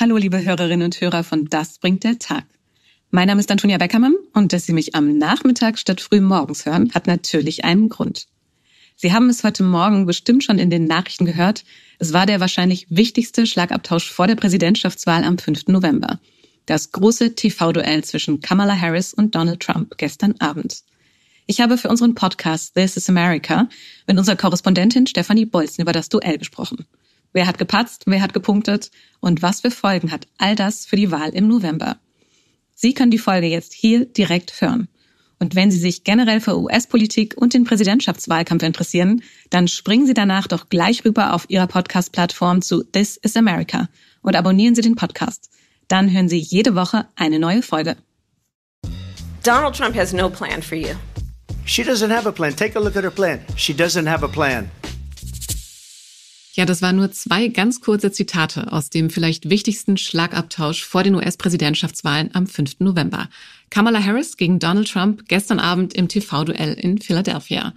Hallo, liebe Hörerinnen und Hörer von Das bringt der Tag. Mein Name ist Antonia Beckermann und dass Sie mich am Nachmittag statt früh morgens hören, hat natürlich einen Grund. Sie haben es heute Morgen bestimmt schon in den Nachrichten gehört. Es war der wahrscheinlich wichtigste Schlagabtausch vor der Präsidentschaftswahl am 5. November. Das große TV-Duell zwischen Kamala Harris und Donald Trump gestern Abend. Ich habe für unseren Podcast This is America mit unserer Korrespondentin Stefanie Bolzen über das Duell gesprochen. Wer hat gepatzt, wer hat gepunktet und was für Folgen hat all das für die Wahl im November? Sie können die Folge jetzt hier direkt hören. Und wenn Sie sich generell für US-Politik und den Präsidentschaftswahlkampf interessieren, dann springen Sie danach doch gleich rüber auf Ihrer Podcast-Plattform zu This is America und abonnieren Sie den Podcast. Dann hören Sie jede Woche eine neue Folge. Donald Trump has no plan for you. She doesn't have a plan. Take a look at her plan. She doesn't have a plan. Ja, das waren nur zwei ganz kurze Zitate aus dem vielleicht wichtigsten Schlagabtausch vor den US-Präsidentschaftswahlen am 5. November. Kamala Harris gegen Donald Trump gestern Abend im TV-Duell in Philadelphia.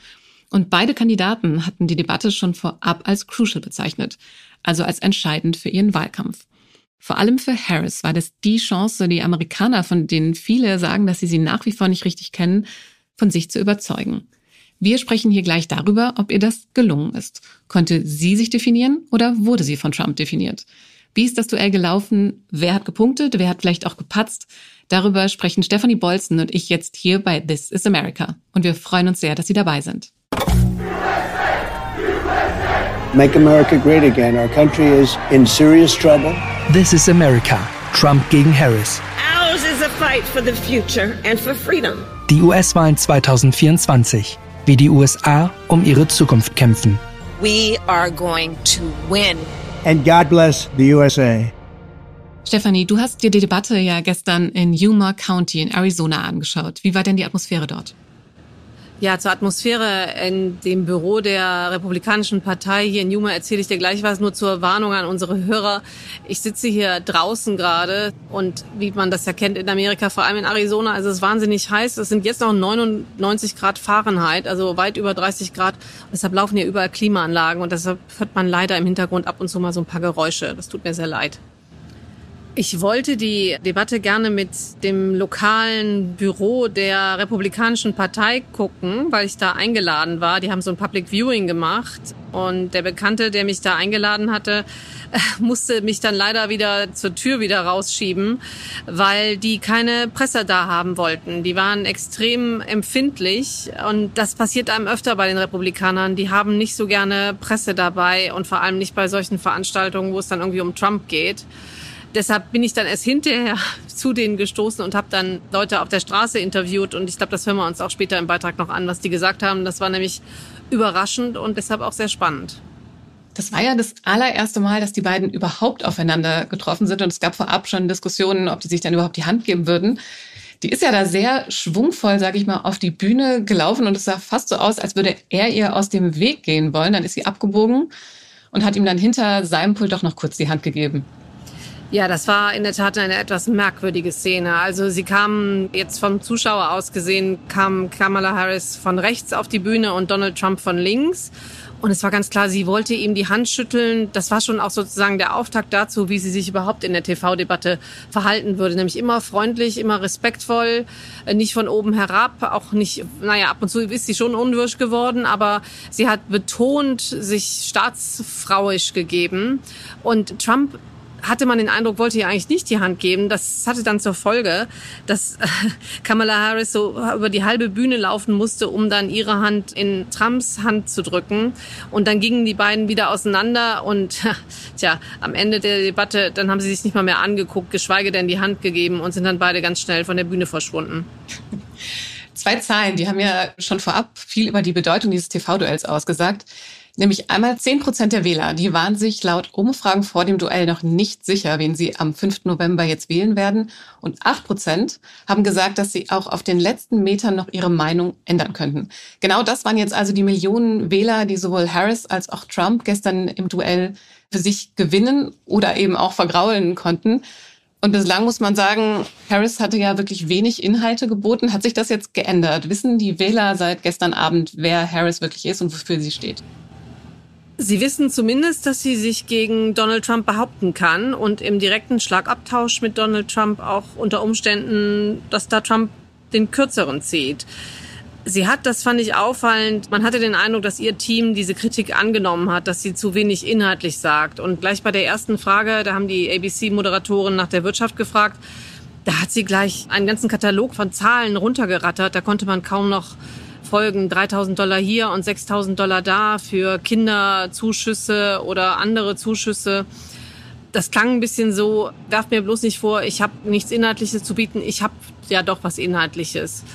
Und beide Kandidaten hatten die Debatte schon vorab als crucial bezeichnet, also als entscheidend für ihren Wahlkampf. Vor allem für Harris war das die Chance, die Amerikaner, von denen viele sagen, dass sie sie nach wie vor nicht richtig kennen, von sich zu überzeugen. Wir sprechen hier gleich darüber, ob ihr das gelungen ist. Konnte sie sich definieren oder wurde sie von Trump definiert? Wie ist das Duell gelaufen? Wer hat gepunktet? Wer hat vielleicht auch gepatzt? Darüber sprechen Stephanie Bolzen und ich jetzt hier bei This is America. Und wir freuen uns sehr, dass Sie dabei sind. Make America great again. Our country is in serious trouble. This is America. Trump gegen Harris. Ours is a fight for the future and for freedom. Die US-Wahlen 2024 wie die USA um ihre Zukunft kämpfen. We are going to win. And God bless the USA. Stephanie, du hast dir die Debatte ja gestern in Yuma County in Arizona angeschaut. Wie war denn die Atmosphäre dort? Ja, zur Atmosphäre in dem Büro der Republikanischen Partei hier in Yuma erzähle ich dir gleich was, nur zur Warnung an unsere Hörer. Ich sitze hier draußen gerade und wie man das ja kennt in Amerika, vor allem in Arizona, also es ist wahnsinnig heiß. Es sind jetzt noch 99 Grad Fahrenheit, also weit über 30 Grad. Deshalb laufen hier überall Klimaanlagen und deshalb hört man leider im Hintergrund ab und zu mal so ein paar Geräusche. Das tut mir sehr leid. Ich wollte die Debatte gerne mit dem lokalen Büro der Republikanischen Partei gucken, weil ich da eingeladen war. Die haben so ein Public Viewing gemacht und der Bekannte, der mich da eingeladen hatte, musste mich dann leider wieder zur Tür wieder rausschieben, weil die keine Presse da haben wollten. Die waren extrem empfindlich und das passiert einem öfter bei den Republikanern. Die haben nicht so gerne Presse dabei und vor allem nicht bei solchen Veranstaltungen, wo es dann irgendwie um Trump geht. Deshalb bin ich dann erst hinterher zu denen gestoßen und habe dann Leute auf der Straße interviewt. Und ich glaube, das hören wir uns auch später im Beitrag noch an, was die gesagt haben. Das war nämlich überraschend und deshalb auch sehr spannend. Das war ja das allererste Mal, dass die beiden überhaupt aufeinander getroffen sind. Und es gab vorab schon Diskussionen, ob die sich dann überhaupt die Hand geben würden. Die ist ja da sehr schwungvoll, sage ich mal, auf die Bühne gelaufen und es sah fast so aus, als würde er ihr aus dem Weg gehen wollen. Dann ist sie abgebogen und hat ihm dann hinter seinem Pult doch noch kurz die Hand gegeben. Ja, das war in der Tat eine etwas merkwürdige Szene. Also sie kamen jetzt vom Zuschauer aus gesehen, kam Kamala Harris von rechts auf die Bühne und Donald Trump von links. Und es war ganz klar, sie wollte ihm die Hand schütteln. Das war schon auch sozusagen der Auftakt dazu, wie sie sich überhaupt in der TV-Debatte verhalten würde. Nämlich immer freundlich, immer respektvoll, äh, nicht von oben herab, auch nicht, naja, ab und zu ist sie schon unwirsch geworden, aber sie hat betont sich staatsfrauisch gegeben. Und Trump hatte man den Eindruck, wollte ihr eigentlich nicht die Hand geben. Das hatte dann zur Folge, dass äh, Kamala Harris so über die halbe Bühne laufen musste, um dann ihre Hand in Trumps Hand zu drücken. Und dann gingen die beiden wieder auseinander und tja, am Ende der Debatte, dann haben sie sich nicht mal mehr angeguckt, geschweige denn die Hand gegeben und sind dann beide ganz schnell von der Bühne verschwunden. Zwei Zahlen, die haben ja schon vorab viel über die Bedeutung dieses TV-Duells ausgesagt. Nämlich einmal 10 Prozent der Wähler, die waren sich laut Umfragen vor dem Duell noch nicht sicher, wen sie am 5. November jetzt wählen werden. Und 8 Prozent haben gesagt, dass sie auch auf den letzten Metern noch ihre Meinung ändern könnten. Genau das waren jetzt also die Millionen Wähler, die sowohl Harris als auch Trump gestern im Duell für sich gewinnen oder eben auch vergraulen konnten. Und bislang muss man sagen, Harris hatte ja wirklich wenig Inhalte geboten. Hat sich das jetzt geändert? Wissen die Wähler seit gestern Abend, wer Harris wirklich ist und wofür sie steht? Sie wissen zumindest, dass sie sich gegen Donald Trump behaupten kann und im direkten Schlagabtausch mit Donald Trump auch unter Umständen, dass da Trump den kürzeren zieht. Sie hat, das fand ich auffallend, man hatte den Eindruck, dass ihr Team diese Kritik angenommen hat, dass sie zu wenig inhaltlich sagt. Und gleich bei der ersten Frage, da haben die ABC-Moderatoren nach der Wirtschaft gefragt, da hat sie gleich einen ganzen Katalog von Zahlen runtergerattert. Da konnte man kaum noch folgen 3000 Dollar hier und 6000 Dollar da für Kinderzuschüsse oder andere Zuschüsse. Das klang ein bisschen so, werf mir bloß nicht vor, ich habe nichts Inhaltliches zu bieten, ich habe ja doch was Inhaltliches.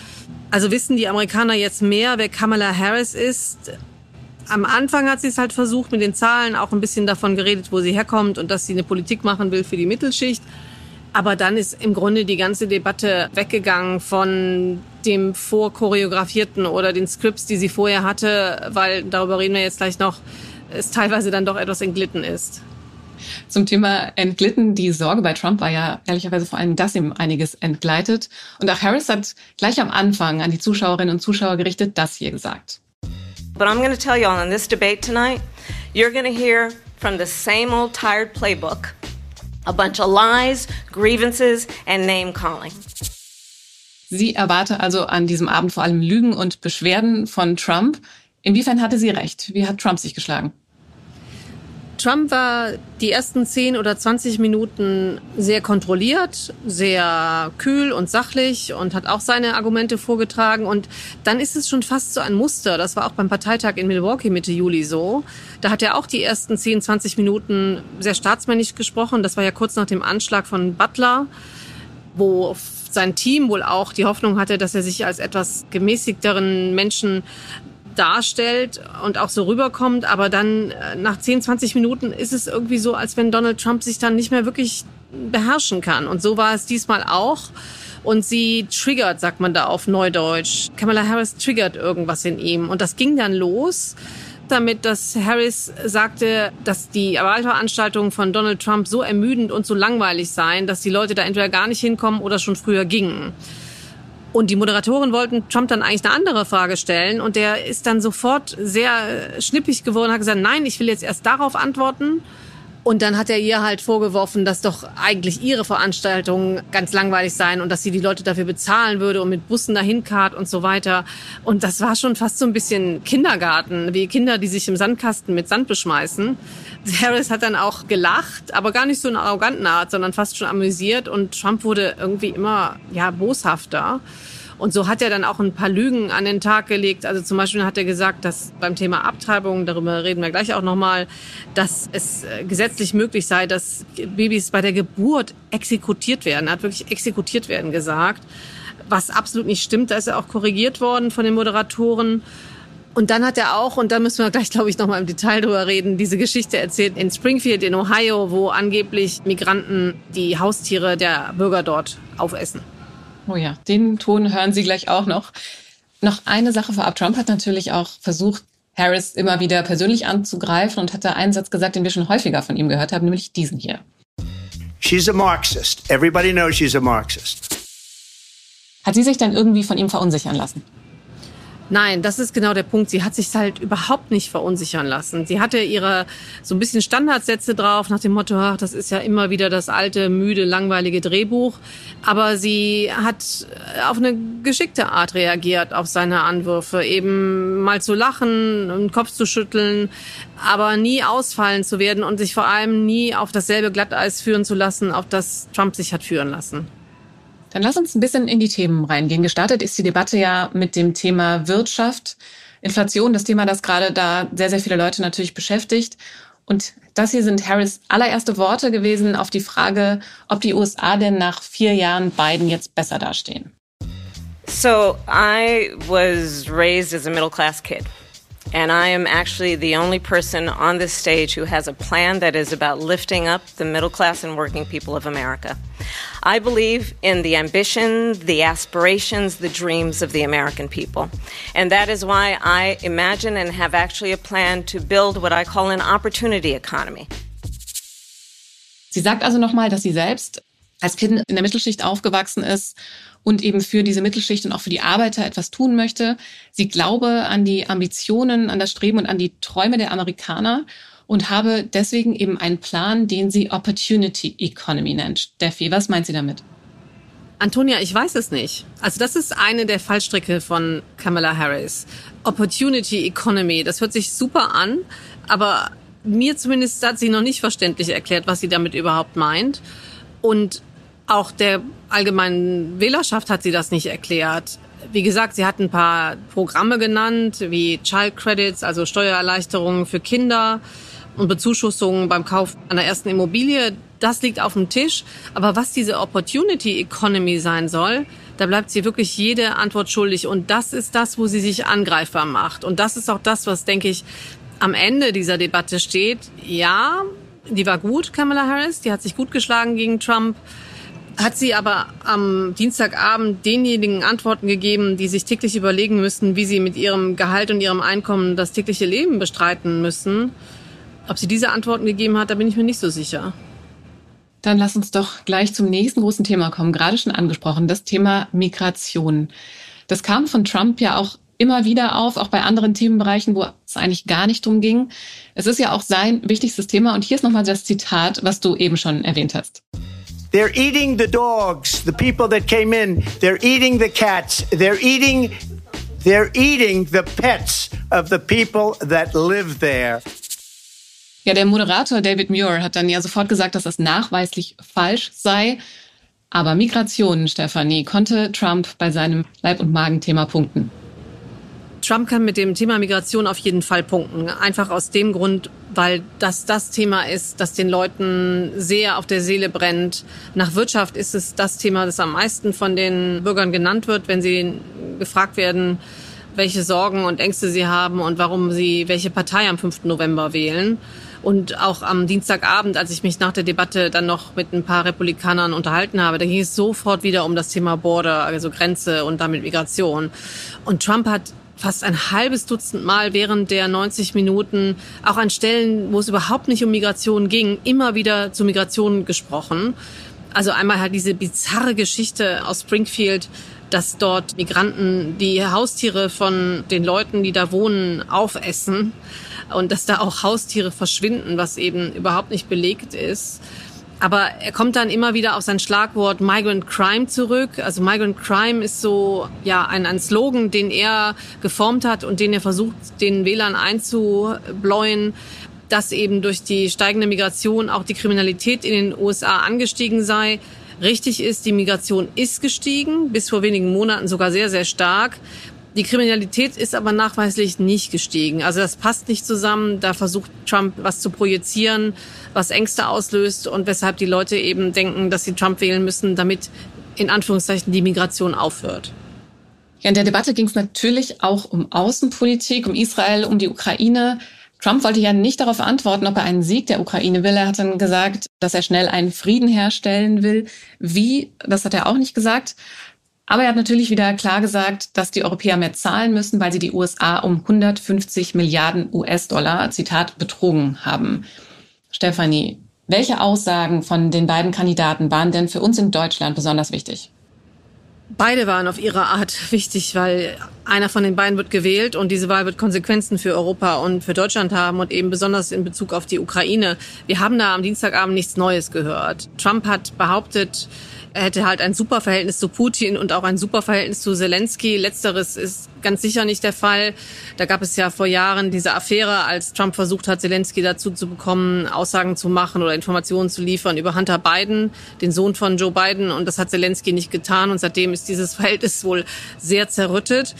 Also wissen die Amerikaner jetzt mehr, wer Kamala Harris ist? Am Anfang hat sie es halt versucht mit den Zahlen, auch ein bisschen davon geredet, wo sie herkommt und dass sie eine Politik machen will für die Mittelschicht. Aber dann ist im Grunde die ganze Debatte weggegangen von dem vorchoreografierten oder den Scripts, die sie vorher hatte, weil darüber reden wir jetzt gleich noch, es teilweise dann doch etwas entglitten ist. Zum Thema entglitten, die Sorge bei Trump war ja ehrlicherweise vor allem, dass ihm einiges entgleitet. Und auch Harris hat gleich am Anfang an die Zuschauerinnen und Zuschauer gerichtet das hier gesagt. But I'm going to tell you all in this debate tonight, you're going to hear from the same old tired playbook a bunch of lies, grievances and name calling. Sie erwarte also an diesem Abend vor allem Lügen und Beschwerden von Trump. Inwiefern hatte sie recht? Wie hat Trump sich geschlagen? Trump war die ersten 10 oder 20 Minuten sehr kontrolliert, sehr kühl und sachlich und hat auch seine Argumente vorgetragen. Und dann ist es schon fast so ein Muster. Das war auch beim Parteitag in Milwaukee Mitte Juli so. Da hat er auch die ersten 10, 20 Minuten sehr staatsmännisch gesprochen. Das war ja kurz nach dem Anschlag von Butler, wo sein Team wohl auch die Hoffnung hatte, dass er sich als etwas gemäßigteren Menschen darstellt und auch so rüberkommt, aber dann äh, nach 10, 20 Minuten ist es irgendwie so, als wenn Donald Trump sich dann nicht mehr wirklich beherrschen kann. Und so war es diesmal auch. Und sie triggert, sagt man da auf Neudeutsch. Kamala Harris triggert irgendwas in ihm. Und das ging dann los damit, dass Harris sagte, dass die Wahlveranstaltungen von Donald Trump so ermüdend und so langweilig seien, dass die Leute da entweder gar nicht hinkommen oder schon früher gingen. Und die Moderatoren wollten Trump dann eigentlich eine andere Frage stellen und der ist dann sofort sehr schnippig geworden, hat gesagt, nein, ich will jetzt erst darauf antworten. Und dann hat er ihr halt vorgeworfen, dass doch eigentlich ihre Veranstaltungen ganz langweilig seien und dass sie die Leute dafür bezahlen würde und mit Bussen dahin kart und so weiter. Und das war schon fast so ein bisschen Kindergarten, wie Kinder, die sich im Sandkasten mit Sand beschmeißen. Harris hat dann auch gelacht, aber gar nicht so in arroganten Art, sondern fast schon amüsiert und Trump wurde irgendwie immer, ja, boshafter. Und so hat er dann auch ein paar Lügen an den Tag gelegt. Also zum Beispiel hat er gesagt, dass beim Thema Abtreibung, darüber reden wir gleich auch nochmal, dass es äh, gesetzlich möglich sei, dass Babys bei der Geburt exekutiert werden. Er hat wirklich exekutiert werden gesagt, was absolut nicht stimmt. Da ist er auch korrigiert worden von den Moderatoren. Und dann hat er auch, und da müssen wir gleich, glaube ich, nochmal im Detail drüber reden, diese Geschichte erzählt in Springfield in Ohio, wo angeblich Migranten die Haustiere der Bürger dort aufessen. Oh ja, den Ton hören Sie gleich auch noch. Noch eine Sache vorab. Trump hat natürlich auch versucht, Harris immer wieder persönlich anzugreifen und hat da einen Satz gesagt, den wir schon häufiger von ihm gehört haben, nämlich diesen hier. She's a Marxist. Everybody knows she's a Marxist. Hat sie sich dann irgendwie von ihm verunsichern lassen? Nein, das ist genau der Punkt. Sie hat sich halt überhaupt nicht verunsichern lassen. Sie hatte ihre so ein bisschen Standardsätze drauf nach dem Motto, ach, das ist ja immer wieder das alte, müde, langweilige Drehbuch. Aber sie hat auf eine geschickte Art reagiert auf seine Anwürfe. Eben mal zu lachen, den Kopf zu schütteln, aber nie ausfallen zu werden und sich vor allem nie auf dasselbe Glatteis führen zu lassen, auf das Trump sich hat führen lassen. Dann lass uns ein bisschen in die Themen reingehen. Gestartet ist die Debatte ja mit dem Thema Wirtschaft, Inflation, das Thema, das gerade da sehr, sehr viele Leute natürlich beschäftigt. Und das hier sind Harris allererste Worte gewesen auf die Frage, ob die USA denn nach vier Jahren Biden jetzt besser dastehen. So, I was raised as a middle class kid. And I am actually the only person on this stage who has a plan that is about lifting up the middle class and working people of America. I believe in the ambition, the aspirations, the dreams of the American people. And that is why I imagine and have actually a plan to build what I call an opportunity economy. Sie sagt also nochmal, dass sie selbst als Kind in der Mittelschicht aufgewachsen ist und eben für diese Mittelschicht und auch für die Arbeiter etwas tun möchte. Sie glaube an die Ambitionen, an das Streben und an die Träume der Amerikaner und habe deswegen eben einen Plan, den sie Opportunity Economy nennt. Steffi, was meint sie damit? Antonia, ich weiß es nicht. Also das ist eine der Fallstricke von Kamala Harris. Opportunity Economy, das hört sich super an, aber mir zumindest hat sie noch nicht verständlich erklärt, was sie damit überhaupt meint. Und auch der allgemeinen Wählerschaft hat sie das nicht erklärt. Wie gesagt, sie hat ein paar Programme genannt, wie Child Credits, also Steuererleichterungen für Kinder und Bezuschussungen beim Kauf einer ersten Immobilie. Das liegt auf dem Tisch. Aber was diese Opportunity Economy sein soll, da bleibt sie wirklich jede Antwort schuldig. Und das ist das, wo sie sich angreifbar macht. Und das ist auch das, was, denke ich, am Ende dieser Debatte steht. Ja, die war gut, Kamala Harris. Die hat sich gut geschlagen gegen Trump. Hat sie aber am Dienstagabend denjenigen Antworten gegeben, die sich täglich überlegen müssen, wie sie mit ihrem Gehalt und ihrem Einkommen das tägliche Leben bestreiten müssen. Ob sie diese Antworten gegeben hat, da bin ich mir nicht so sicher. Dann lass uns doch gleich zum nächsten großen Thema kommen, gerade schon angesprochen, das Thema Migration. Das kam von Trump ja auch immer wieder auf, auch bei anderen Themenbereichen, wo es eigentlich gar nicht drum ging. Es ist ja auch sein wichtigstes Thema. Und hier ist nochmal das Zitat, was du eben schon erwähnt hast. They're eating the dogs, the people that came in. They're eating the cats. They're eating, they're eating the pets of the people that live there. Ja, der Moderator David Muir hat dann ja sofort gesagt, dass das nachweislich falsch sei. Aber Migration, Stefanie, konnte Trump bei seinem Leib- und Magenthema punkten. Trump kann mit dem Thema Migration auf jeden Fall punkten. Einfach aus dem Grund, weil das das Thema ist, das den Leuten sehr auf der Seele brennt. Nach Wirtschaft ist es das Thema, das am meisten von den Bürgern genannt wird, wenn sie gefragt werden, welche Sorgen und Ängste sie haben und warum sie welche Partei am 5. November wählen. Und auch am Dienstagabend, als ich mich nach der Debatte dann noch mit ein paar Republikanern unterhalten habe, da ging es sofort wieder um das Thema Border, also Grenze und damit Migration. Und Trump hat fast ein halbes Dutzend Mal während der 90 Minuten, auch an Stellen, wo es überhaupt nicht um Migration ging, immer wieder zu Migration gesprochen. Also einmal halt diese bizarre Geschichte aus Springfield, dass dort Migranten die Haustiere von den Leuten, die da wohnen, aufessen und dass da auch Haustiere verschwinden, was eben überhaupt nicht belegt ist. Aber er kommt dann immer wieder auf sein Schlagwort Migrant Crime zurück. Also Migrant Crime ist so ja ein, ein Slogan, den er geformt hat und den er versucht, den Wählern einzubläuen, dass eben durch die steigende Migration auch die Kriminalität in den USA angestiegen sei. Richtig ist, die Migration ist gestiegen, bis vor wenigen Monaten sogar sehr, sehr stark. Die Kriminalität ist aber nachweislich nicht gestiegen. Also das passt nicht zusammen. Da versucht Trump was zu projizieren, was Ängste auslöst und weshalb die Leute eben denken, dass sie Trump wählen müssen, damit in Anführungszeichen die Migration aufhört. Ja, in der Debatte ging es natürlich auch um Außenpolitik, um Israel, um die Ukraine. Trump wollte ja nicht darauf antworten, ob er einen Sieg der Ukraine will. Er hat dann gesagt, dass er schnell einen Frieden herstellen will. Wie, das hat er auch nicht gesagt. Aber er hat natürlich wieder klar gesagt, dass die Europäer mehr zahlen müssen, weil sie die USA um 150 Milliarden US-Dollar, Zitat, betrogen haben. Stefanie, welche Aussagen von den beiden Kandidaten waren denn für uns in Deutschland besonders wichtig? Beide waren auf ihre Art wichtig, weil einer von den beiden wird gewählt und diese Wahl wird Konsequenzen für Europa und für Deutschland haben und eben besonders in Bezug auf die Ukraine. Wir haben da am Dienstagabend nichts Neues gehört. Trump hat behauptet, er hätte halt ein super Verhältnis zu Putin und auch ein super Verhältnis zu Zelensky. Letzteres ist ganz sicher nicht der Fall. Da gab es ja vor Jahren diese Affäre, als Trump versucht hat, Zelensky dazu zu bekommen, Aussagen zu machen oder Informationen zu liefern über Hunter Biden, den Sohn von Joe Biden. Und das hat Zelensky nicht getan. Und seitdem ist dieses Verhältnis wohl sehr zerrüttet.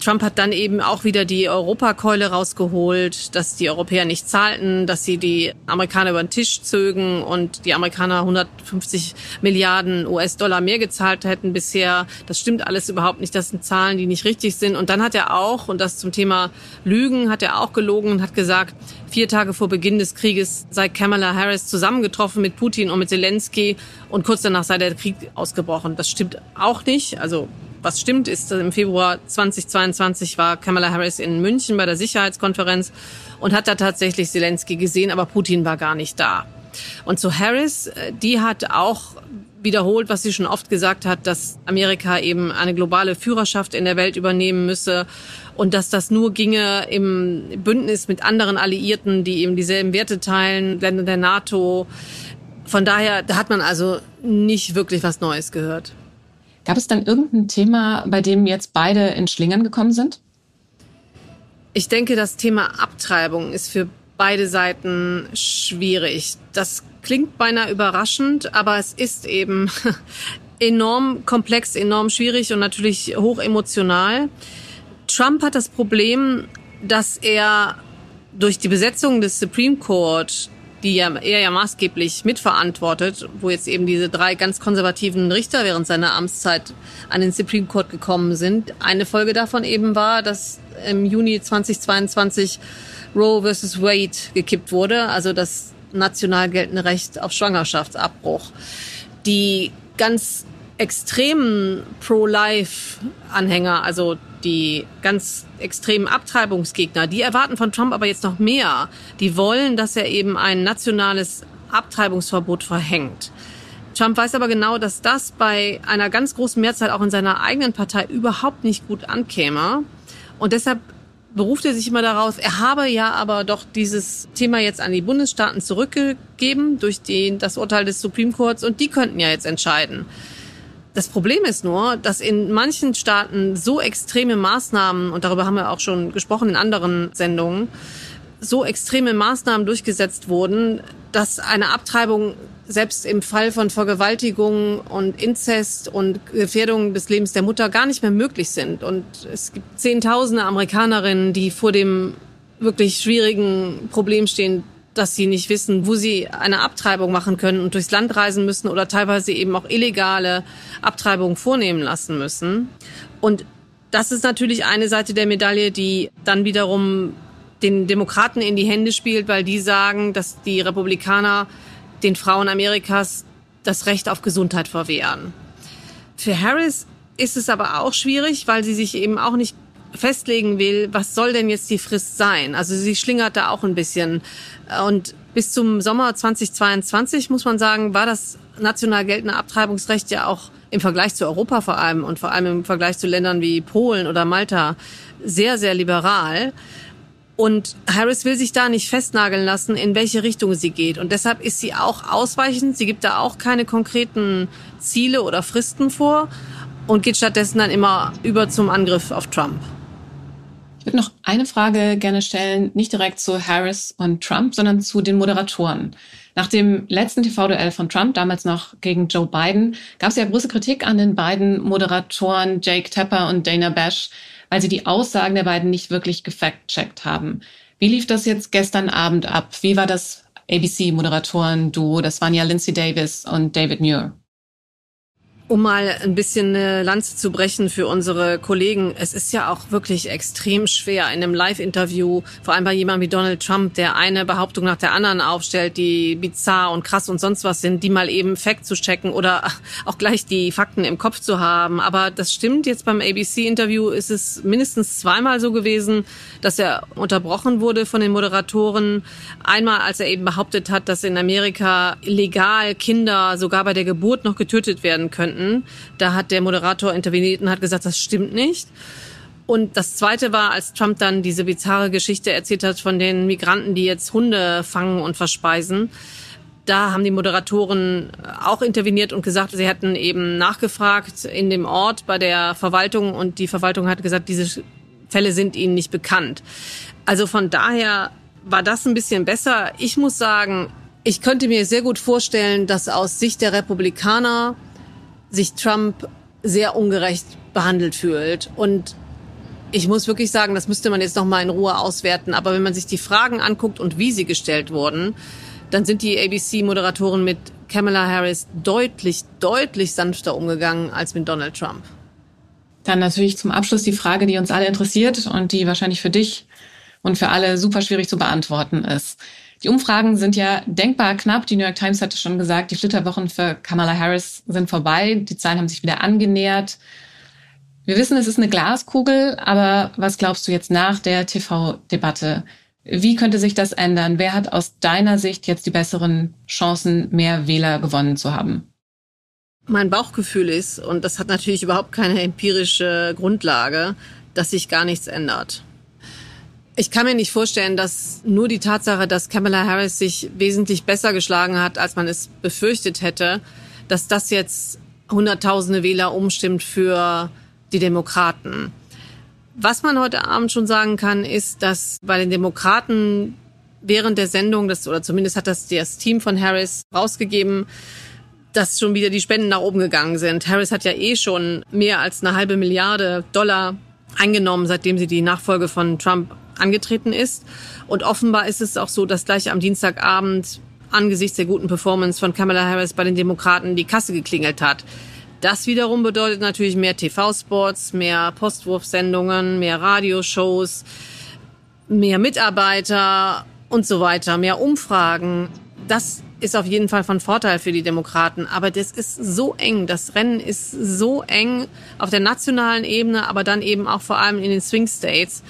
Trump hat dann eben auch wieder die Europakeule rausgeholt, dass die Europäer nicht zahlten, dass sie die Amerikaner über den Tisch zögen und die Amerikaner 150 Milliarden US-Dollar mehr gezahlt hätten bisher. Das stimmt alles überhaupt nicht. Das sind Zahlen, die nicht richtig sind. Und dann hat er auch, und das zum Thema Lügen, hat er auch gelogen und hat gesagt, vier Tage vor Beginn des Krieges sei Kamala Harris zusammengetroffen mit Putin und mit Zelensky und kurz danach sei der Krieg ausgebrochen. Das stimmt auch nicht. Also was stimmt, ist, im Februar 2022 war Kamala Harris in München bei der Sicherheitskonferenz und hat da tatsächlich Zelensky gesehen, aber Putin war gar nicht da. Und zu Harris, äh, die hat auch wiederholt, was sie schon oft gesagt hat, dass Amerika eben eine globale Führerschaft in der Welt übernehmen müsse und dass das nur ginge im Bündnis mit anderen Alliierten, die eben dieselben Werte teilen, Länder der NATO. Von daher, da hat man also nicht wirklich was Neues gehört. Gab es dann irgendein Thema, bei dem jetzt beide in Schlingern gekommen sind? Ich denke, das Thema Abtreibung ist für beide Seiten schwierig. Das klingt beinahe überraschend, aber es ist eben enorm komplex, enorm schwierig und natürlich hoch emotional. Trump hat das Problem, dass er durch die Besetzung des Supreme Court, die er ja maßgeblich mitverantwortet, wo jetzt eben diese drei ganz konservativen Richter während seiner Amtszeit an den Supreme Court gekommen sind. Eine Folge davon eben war, dass im Juni 2022 Roe versus Wade gekippt wurde, also das national geltende Recht auf Schwangerschaftsabbruch. Die ganz extremen Pro-Life-Anhänger, also die ganz extremen Abtreibungsgegner, die erwarten von Trump aber jetzt noch mehr. Die wollen, dass er eben ein nationales Abtreibungsverbot verhängt. Trump weiß aber genau, dass das bei einer ganz großen Mehrzahl auch in seiner eigenen Partei überhaupt nicht gut ankäme. Und deshalb beruft er sich immer darauf, er habe ja aber doch dieses Thema jetzt an die Bundesstaaten zurückgegeben durch den, das Urteil des Supreme Courts und die könnten ja jetzt entscheiden. Das Problem ist nur, dass in manchen Staaten so extreme Maßnahmen, und darüber haben wir auch schon gesprochen in anderen Sendungen, so extreme Maßnahmen durchgesetzt wurden, dass eine Abtreibung selbst im Fall von Vergewaltigung und Inzest und Gefährdung des Lebens der Mutter gar nicht mehr möglich sind. Und es gibt Zehntausende Amerikanerinnen, die vor dem wirklich schwierigen Problem stehen, dass sie nicht wissen, wo sie eine Abtreibung machen können und durchs Land reisen müssen oder teilweise eben auch illegale Abtreibungen vornehmen lassen müssen. Und das ist natürlich eine Seite der Medaille, die dann wiederum den Demokraten in die Hände spielt, weil die sagen, dass die Republikaner den Frauen Amerikas das Recht auf Gesundheit verwehren. Für Harris ist es aber auch schwierig, weil sie sich eben auch nicht festlegen will, was soll denn jetzt die Frist sein. Also sie schlingert da auch ein bisschen. Und bis zum Sommer 2022, muss man sagen, war das national geltende Abtreibungsrecht ja auch im Vergleich zu Europa vor allem und vor allem im Vergleich zu Ländern wie Polen oder Malta sehr, sehr liberal. Und Harris will sich da nicht festnageln lassen, in welche Richtung sie geht. Und deshalb ist sie auch ausweichend. Sie gibt da auch keine konkreten Ziele oder Fristen vor und geht stattdessen dann immer über zum Angriff auf Trump. Ich würde noch eine Frage gerne stellen, nicht direkt zu Harris und Trump, sondern zu den Moderatoren. Nach dem letzten TV-Duell von Trump, damals noch gegen Joe Biden, gab es ja große Kritik an den beiden Moderatoren Jake Tapper und Dana Bash, weil sie die Aussagen der beiden nicht wirklich gefact-checkt haben. Wie lief das jetzt gestern Abend ab? Wie war das ABC-Moderatoren-Duo? Das waren ja Lindsay Davis und David Muir. Um mal ein bisschen eine Lanze zu brechen für unsere Kollegen, es ist ja auch wirklich extrem schwer in einem Live-Interview, vor allem bei jemandem wie Donald Trump, der eine Behauptung nach der anderen aufstellt, die bizarr und krass und sonst was sind, die mal eben Fact zu checken oder auch gleich die Fakten im Kopf zu haben. Aber das stimmt, jetzt beim ABC-Interview ist es mindestens zweimal so gewesen, dass er unterbrochen wurde von den Moderatoren. Einmal, als er eben behauptet hat, dass in Amerika legal Kinder sogar bei der Geburt noch getötet werden könnten finden. Da hat der Moderator interveniert und hat gesagt, das stimmt nicht. Und das Zweite war, als Trump dann diese bizarre Geschichte erzählt hat von den Migranten, die jetzt Hunde fangen und verspeisen. Da haben die Moderatoren auch interveniert und gesagt, sie hätten eben nachgefragt in dem Ort bei der Verwaltung und die Verwaltung hat gesagt, diese Fälle sind ihnen nicht bekannt. Also von daher war das ein bisschen besser. Ich muss sagen, ich könnte mir sehr gut vorstellen, dass aus Sicht der Republikaner sich Trump sehr ungerecht behandelt fühlt. Und ich muss wirklich sagen, das müsste man jetzt noch mal in Ruhe auswerten. Aber wenn man sich die Fragen anguckt und wie sie gestellt wurden, dann sind die ABC-Moderatoren mit Kamala Harris deutlich, deutlich sanfter umgegangen als mit Donald Trump. Dann natürlich zum Abschluss die Frage, die uns alle interessiert und die wahrscheinlich für dich und für alle super schwierig zu beantworten ist. Die Umfragen sind ja denkbar knapp. Die New York Times hatte schon gesagt, die Flitterwochen für Kamala Harris sind vorbei. Die Zahlen haben sich wieder angenähert. Wir wissen, es ist eine Glaskugel, aber was glaubst du jetzt nach der TV-Debatte? Wie könnte sich das ändern? Wer hat aus deiner Sicht jetzt die besseren Chancen, mehr Wähler gewonnen zu haben? Mein Bauchgefühl ist, und das hat natürlich überhaupt keine empirische Grundlage, dass sich gar nichts ändert. Ich kann mir nicht vorstellen, dass nur die Tatsache, dass Kamala Harris sich wesentlich besser geschlagen hat, als man es befürchtet hätte, dass das jetzt Hunderttausende Wähler umstimmt für die Demokraten. Was man heute Abend schon sagen kann, ist, dass bei den Demokraten während der Sendung, das, oder zumindest hat das das Team von Harris rausgegeben, dass schon wieder die Spenden nach oben gegangen sind. Harris hat ja eh schon mehr als eine halbe Milliarde Dollar eingenommen, seitdem sie die Nachfolge von Trump angetreten ist. Und offenbar ist es auch so, dass gleich am Dienstagabend angesichts der guten Performance von Kamala Harris bei den Demokraten die Kasse geklingelt hat. Das wiederum bedeutet natürlich mehr TV-Spots, mehr Postwurfsendungen, mehr Radioshows, mehr Mitarbeiter und so weiter, mehr Umfragen. Das ist auf jeden Fall von Vorteil für die Demokraten. Aber das ist so eng. Das Rennen ist so eng auf der nationalen Ebene, aber dann eben auch vor allem in den Swing States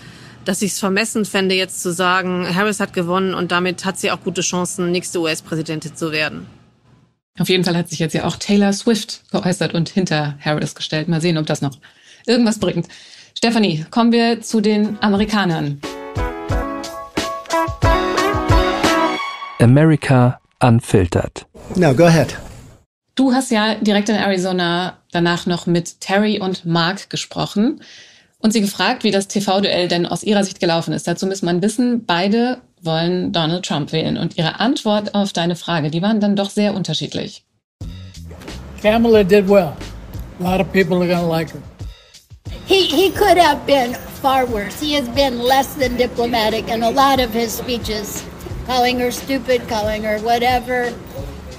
dass ich es vermessen fände, jetzt zu sagen, Harris hat gewonnen und damit hat sie auch gute Chancen, nächste US-Präsidentin zu werden. Auf jeden Fall hat sich jetzt ja auch Taylor Swift geäußert und hinter Harris gestellt. Mal sehen, ob das noch irgendwas bringt. Stephanie, kommen wir zu den Amerikanern. America Unfiltered. No, go ahead. Du hast ja direkt in Arizona danach noch mit Terry und Mark gesprochen und sie gefragt, wie das TV-Duell denn aus ihrer Sicht gelaufen ist. Dazu muss man wissen, beide wollen Donald Trump wählen. Und ihre Antwort auf deine Frage, die waren dann doch sehr unterschiedlich. Kamala did well. A lot of people are to like her. He, he could have been far worse. He has been less than diplomatic in a lot of his speeches, calling her stupid, calling her whatever.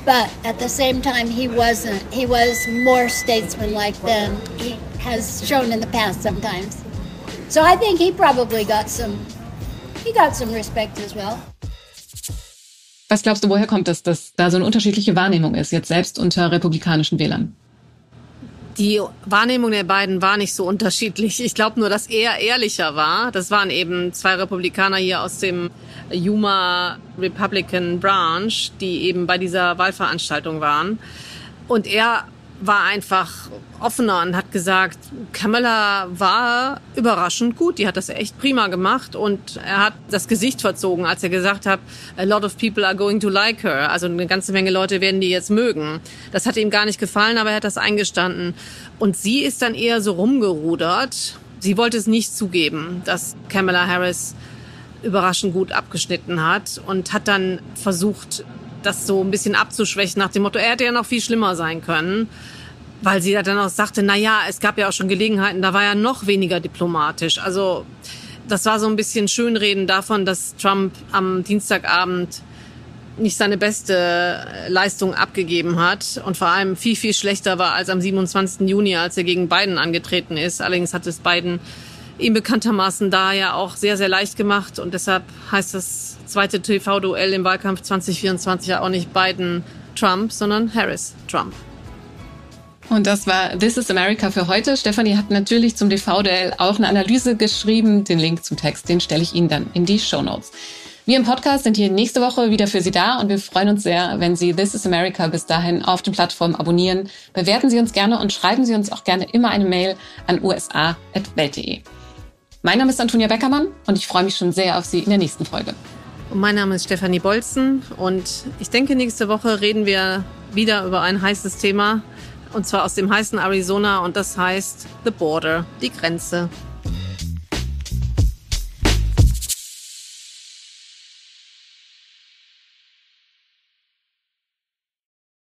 But at the same time, he wasn't. He was more statesmanlike than he has shown in the past sometimes. So I think he probably got some he got some respect as well. Was glaubst du, woher kommt das, dass da so eine unterschiedliche Wahrnehmung ist, jetzt selbst unter republikanischen Wählern? Die Wahrnehmung der beiden war nicht so unterschiedlich. Ich glaube nur, dass er ehrlicher war. Das waren eben zwei Republikaner hier aus dem Yuma Republican Branch, die eben bei dieser Wahlveranstaltung waren. Und er war einfach offener und hat gesagt, Kamala war überraschend gut. Die hat das echt prima gemacht und er hat das Gesicht verzogen, als er gesagt hat, a lot of people are going to like her. Also eine ganze Menge Leute werden die jetzt mögen. Das hat ihm gar nicht gefallen, aber er hat das eingestanden. Und sie ist dann eher so rumgerudert. Sie wollte es nicht zugeben, dass Kamala Harris überraschend gut abgeschnitten hat und hat dann versucht, das so ein bisschen abzuschwächen nach dem Motto, er hätte ja noch viel schlimmer sein können. Weil sie dann auch sagte, na ja, es gab ja auch schon Gelegenheiten, da war er noch weniger diplomatisch. Also das war so ein bisschen Schönreden davon, dass Trump am Dienstagabend nicht seine beste Leistung abgegeben hat und vor allem viel, viel schlechter war als am 27. Juni, als er gegen Biden angetreten ist. Allerdings hat es Biden ihm bekanntermaßen da ja auch sehr, sehr leicht gemacht und deshalb heißt das zweite TV-Duell im Wahlkampf 2024 ja auch nicht Biden Trump, sondern Harris Trump. Und das war This is America für heute. Stefanie hat natürlich zum DVDL auch eine Analyse geschrieben. Den Link zum Text, den stelle ich Ihnen dann in die Show Notes. Wir im Podcast sind hier nächste Woche wieder für Sie da und wir freuen uns sehr, wenn Sie This is America bis dahin auf den Plattformen abonnieren. Bewerten Sie uns gerne und schreiben Sie uns auch gerne immer eine Mail an usa.welt.de. Mein Name ist Antonia Beckermann und ich freue mich schon sehr auf Sie in der nächsten Folge. Und mein Name ist Stefanie Bolzen und ich denke, nächste Woche reden wir wieder über ein heißes Thema, und zwar aus dem heißen Arizona und das heißt The Border, die Grenze.